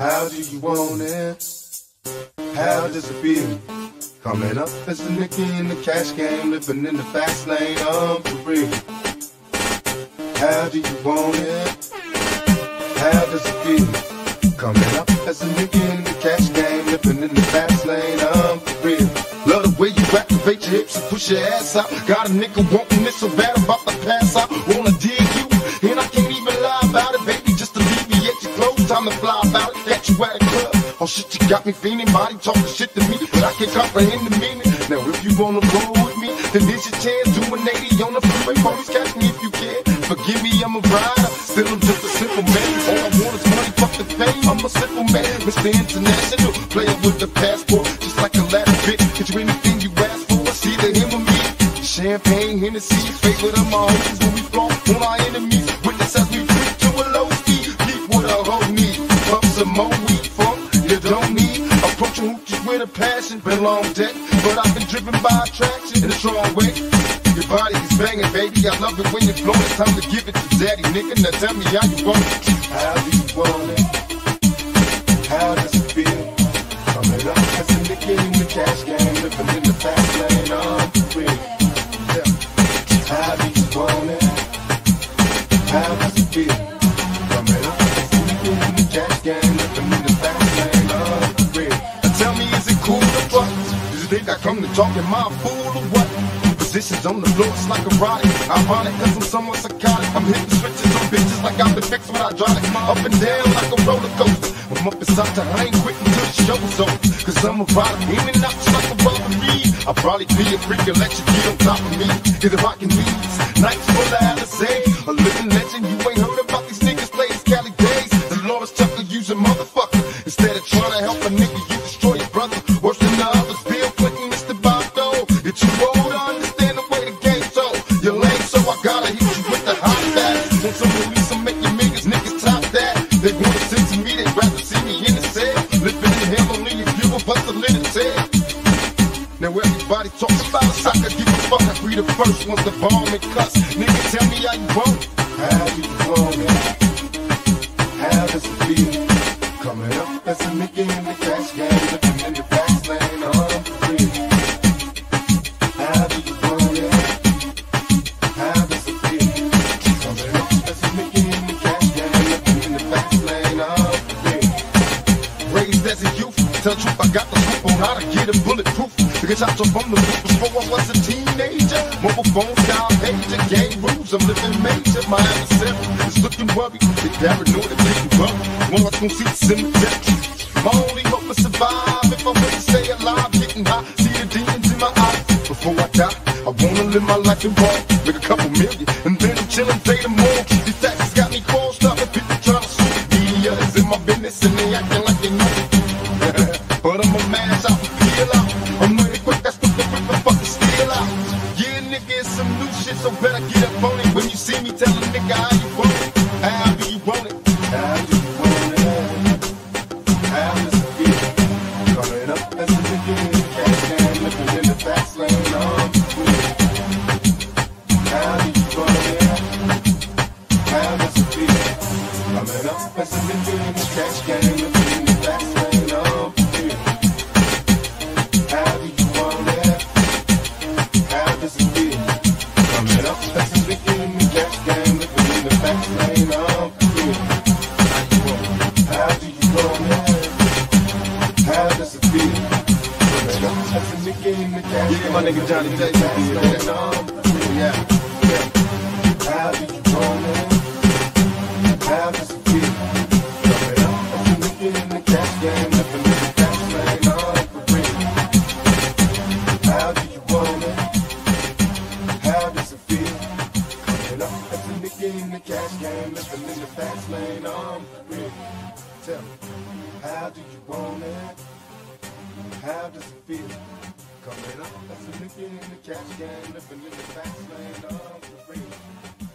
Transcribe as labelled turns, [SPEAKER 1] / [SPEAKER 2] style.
[SPEAKER 1] How do you want it? How does it feel? Coming up as a Nicky in the cash game, living in the fast lane, I'm for real. How do you want it? How does it feel? Coming up as a Nicky in the cash game, living in the fast lane, I'm for real. Love the way you activate your hips and push your ass out. Got a nigga wanting it so bad about to pass out. Got me feeling, body talking shit to me, but I can't comprehend the meaning. Now if you wanna roll with me, then there's your chance. Do an 80 on the freeway, police catch me if you can. Forgive me, I'm a rider, still I'm just a simple man. All I want is money, fucking the fame. I'm a simple man, Mr. International, player with the passport, just like a ladder bitch. Get you anything you ask for, I see either him or me. Champagne, Hennessy, favorite of my homies when we flow on our enemies. Witness as we creep to a low speed, deep with a whole need. Pump some more weed from you don't need. Approaching hoochies with a passion, been long deck, but I've been driven by attraction in a strong way. Your body is banging, baby. I love it when you flow. It's time to give it to daddy, nigga. Now tell me how you want it. How do you want it? How does it feel? Coming up as a nigga in the cash game, To my fool or what? Positions on the floor, it's like ride. Ironic, cause I'm somewhat psychotic. I'm hitting switches on bitches like I've been fixed with hydraulics. Up and down like a roller coaster. I'm up inside to I ain't quitting till the show's over. Cause I'm a rider, in and out just like a robbery. I'll probably be a freak you get on top of me. Either rockin' weeds, nights full of Alizé. A living legend, you ain't heard about these niggas play these Cali days. C. Delores Tucker use a motherfucker. Instead of trying to help a nigga, you destroy your brother. Worse than the They wanna send to me, they'd rather see me in the cell. Living in hell, only if a bust a little tail. Now everybody talks about us, I could give a fuck. I be the first ones to bomb and cuss. Nigga, tell me how you want. How you want? How does it feel? Coming up as a nigga in the cash game, tell truth, I got the scoop on how to get a bulletproof. To get shots off from the roof before I was a teenager. Mobile phone style pager, game rules, I'm living major. My adversary is looking worried. They never paranoid and taking worry. One of us gon' see the cemetery. My only hope is survive. If I want to stay alive, getting high, see the demons in my eyes. Before I die, I wanna live my life in raw. Make a couple million, and then I'm chillin' day to more. These taxes got me crossed up, and people tryna sue me. Media is in my business, and they acting like they know. Shit, so better get up on it. When you see me, tell a nigga how you want it. How do you want it? How do you want it? How does it feel? Coming up as a the cash can, living in the fast lane, I'm. How do you want it? How does it feel? Coming up as a the cash can,
[SPEAKER 2] Yeah, my nigga Johnny J.
[SPEAKER 1] Yeah. How do you it? How does it feel? A in the cash game, in the fast lane, I'm for real. How do you want it? How does it feel? Coming up the cash game, living in the fast. Tell how do you want it? How does it feel? Coming up as a nigga in the cash game, living in the fast lane, I'm for real.